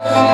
Need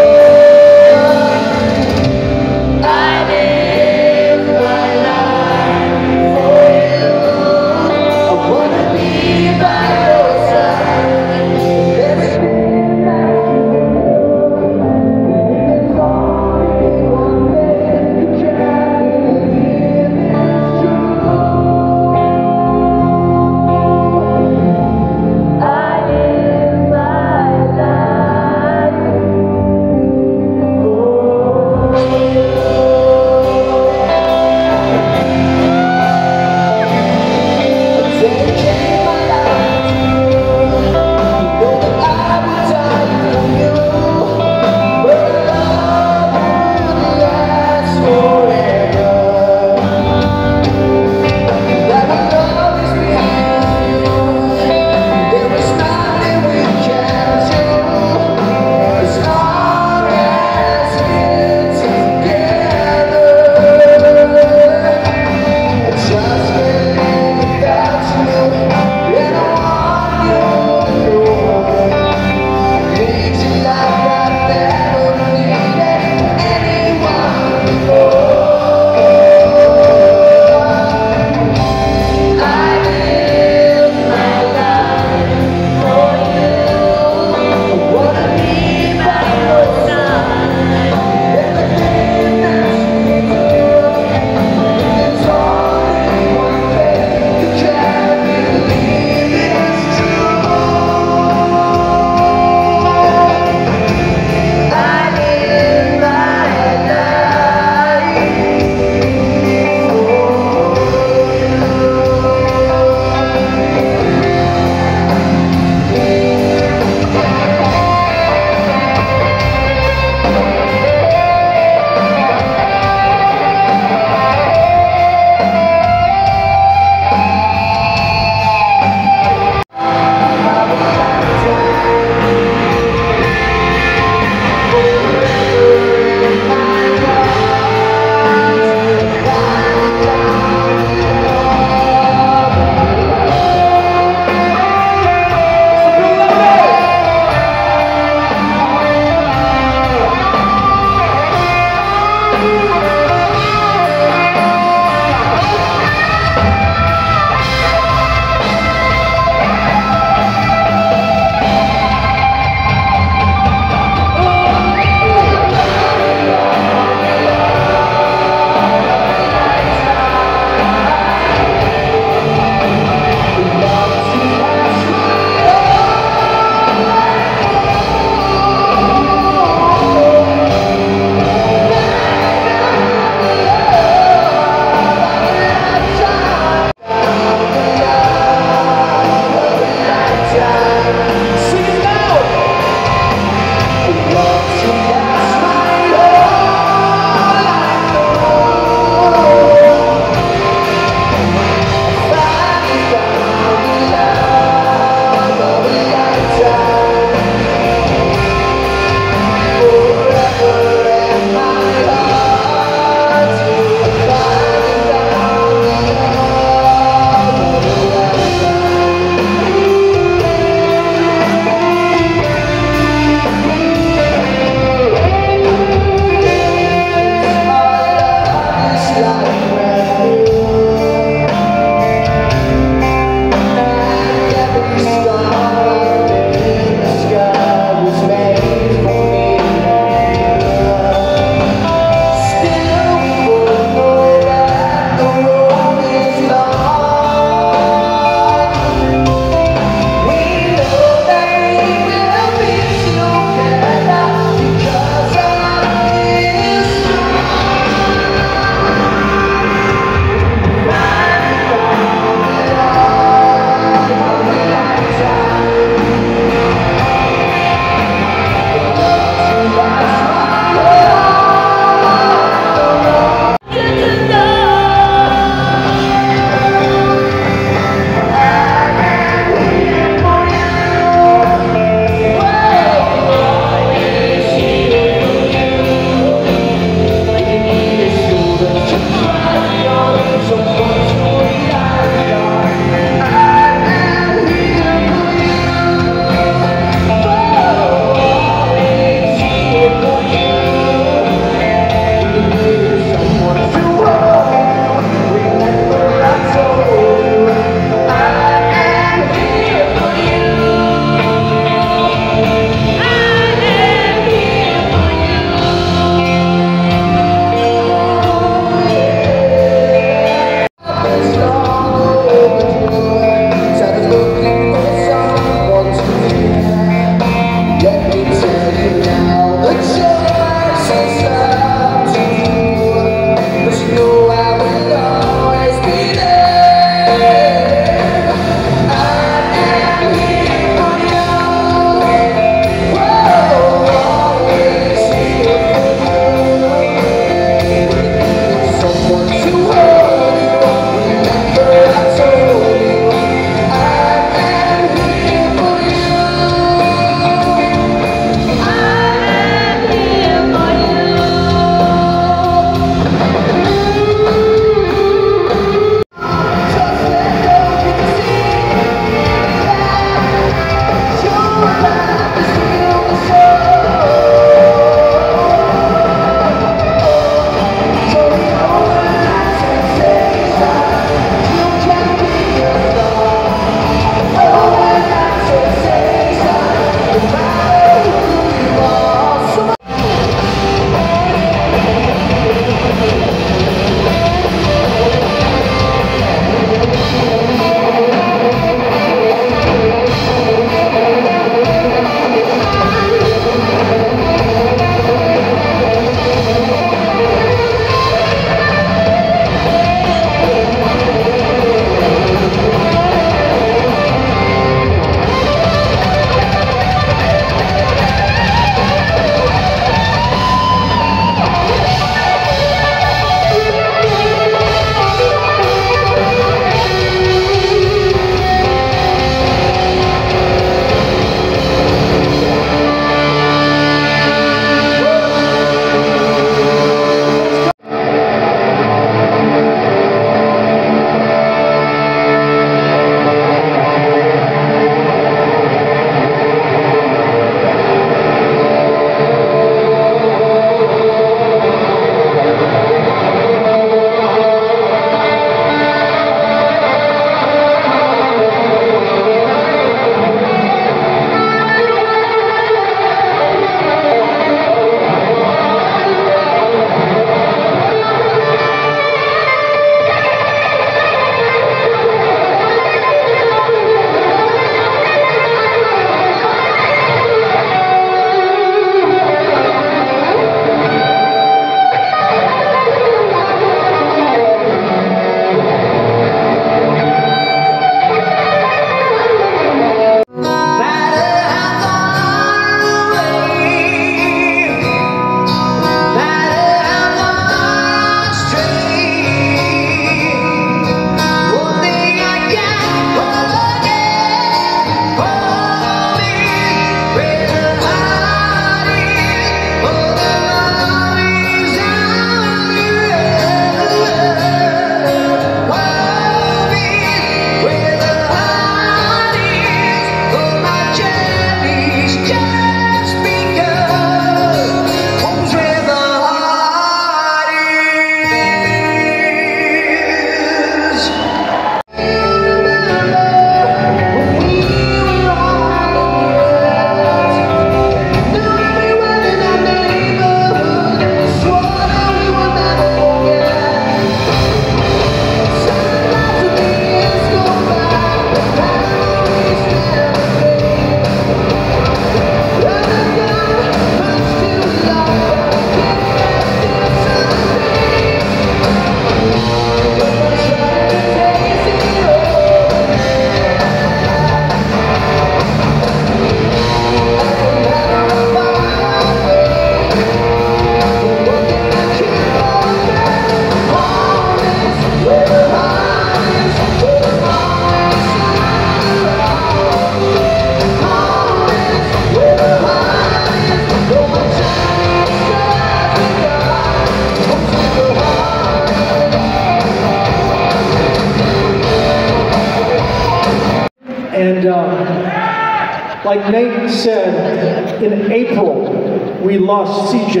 And uh, like Nate said, in April, we lost CJ.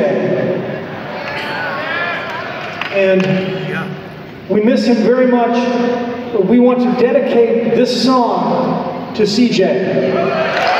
And we miss him very much. But we want to dedicate this song to CJ.